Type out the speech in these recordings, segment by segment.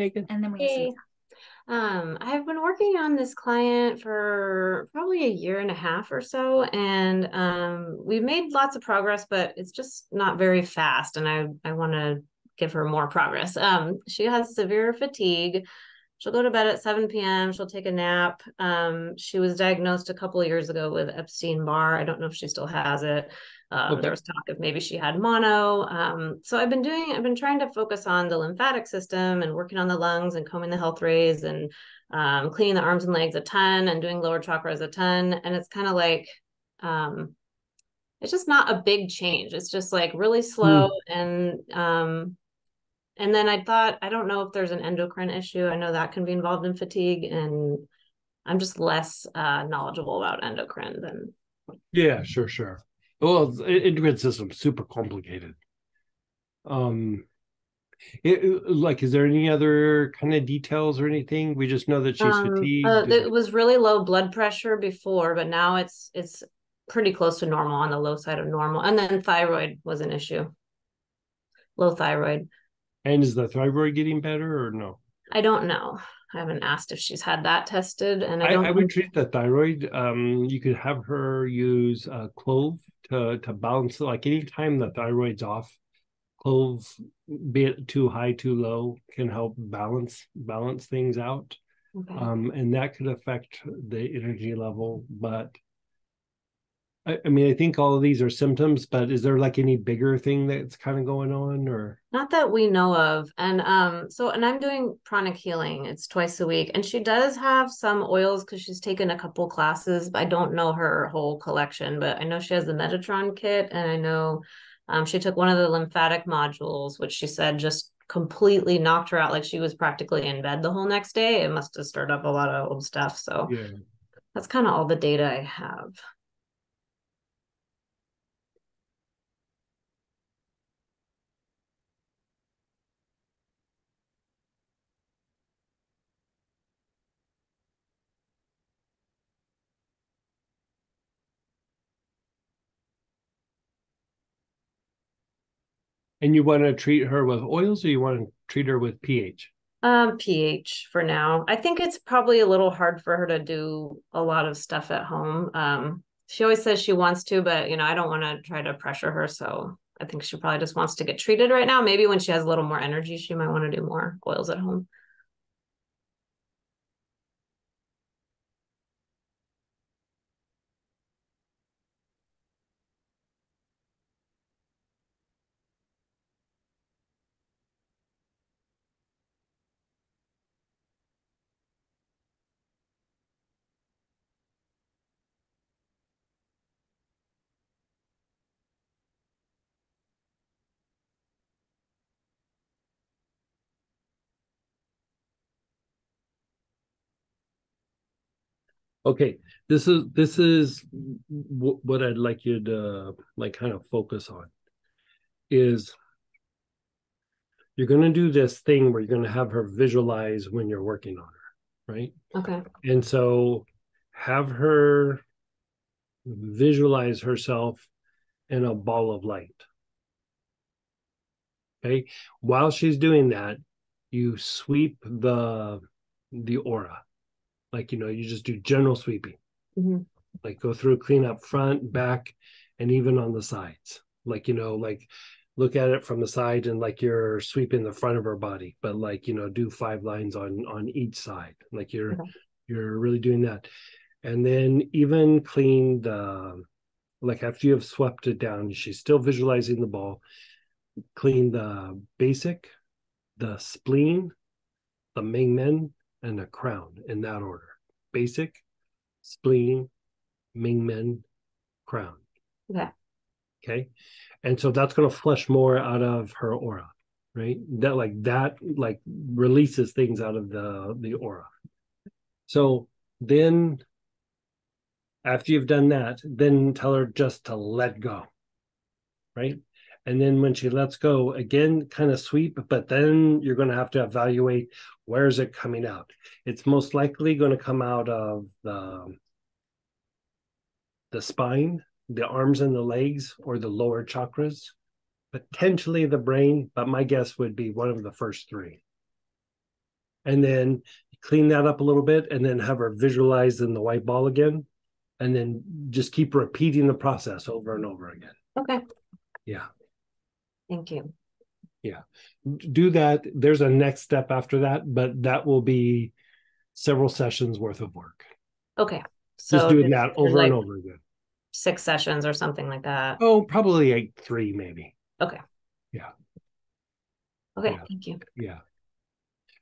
Megan. And then we Hey. Um, I've been working on this client for probably a year and a half or so, and um, we've made lots of progress, but it's just not very fast. And I I want to give her more progress. Um, she has severe fatigue. She'll go to bed at 7 p.m. She'll take a nap. Um, she was diagnosed a couple of years ago with Epstein Barr. I don't know if she still has it. Um, Okay. There was talk of maybe she had mono. Um, so I've been doing, I've been trying to focus on the lymphatic system and working on the lungs and combing the health rays and um, cleaning the arms and legs a ton and doing lower chakras a ton. And it's kind of like, um, it's just not a big change. It's just like really slow and um, and then I thought, I don't know if there's an endocrine issue. I know that can be involved in fatigue, and I'm just less uh, knowledgeable about endocrine than. Yeah, sure, sure. Well, the endocrine system super complicated. Um, it, it- like, is there any other kind of details or anything? We just know that she's Um, fatigued. uh, it was really low blood pressure before, but now it's it's pretty close to normal on the low side of normal. And then thyroid was an issue. Low thyroid. And is the thyroid getting better or no? I don't know. I haven't asked if she's had that tested, and I I, don't. I would treat the thyroid. Um, you could have her use uh, clove to to balance. Like anytime the thyroid's off, clove, be it too high, too low, can help balance balance things out. Okay. um, and that could affect the energy level. But I, mean, I think all of these are symptoms. But is there like any bigger thing that's kind of going on, or Not that we know of. And um, so and I'm doing pranic healing. It's twice a week. And she does have some oils because she's taken a couple classes. I don't know her whole collection, but I know she has the Metatron kit, and I know um, she took one of the lymphatic modules, which she said just completely knocked her out. Like she was practically in bed the whole next day. It must have stirred up a lot of old stuff. So yeah? that's kind of all the data I have. And you want to treat her with oils, or you want to treat her with pH? Um, pH for now. I think it's probably a little hard for her to do a lot of stuff at home. Um, she always says she wants to, but you know, I don't want to try to pressure her. So I think she probably just wants to get treated right now. Maybe when she has a little more energy, she might want to do more oils at home. Okay, this is this is w- what I'd like you to like kind of focus on is you're going to do this thing where you're going to have her visualize when you're working on her, right? Okay. And so have her visualize herself in a ball of light. Okay. While she's doing that, you sweep the the aura. Like, you know, you just do general sweeping. Mhm. Like go through, clean up front, back, and even on the sides. Like, you know, like look at it from the side and like you're sweeping the front of her body, but like, you know, do five lines on on each side. Like you're Okay. you're really doing that. And then even clean the like after you have swept it down, she's still visualizing the ball. Clean the basic, the spleen, the Mingmen, and a crown in that order. Basic, spleen, Mingmen, crown. Okay. Okay. And so that's going to flush more out of her aura, right? That like that like releases things out of the the aura. So then after you've done that, then tell her just to let go. Right. And then when she lets go, again, kind of sweep, but then you're going to have to evaluate where is it coming out. It's most likely going to come out of the the spine, the arms and the legs, or the lower chakras, potentially the brain, but my guess would be one of the first three. and then clean that up a little bit and then have her visualize in the white ball again and then just keep repeating the process over and over again Okay. Yeah. Thank you. Yeah, do that there's a next step after that but that will be several sessions worth of work Okay. just doing that over like and over again Six sessions or something like that. oh probably like three maybe Okay. Yeah. Okay. Yeah. Thank you. yeah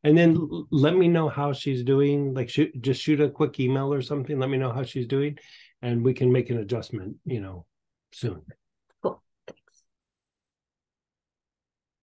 and then let me know how she's doing like shoot just shoot a quick email or something let me know how she's doing and we can make an adjustment you know soon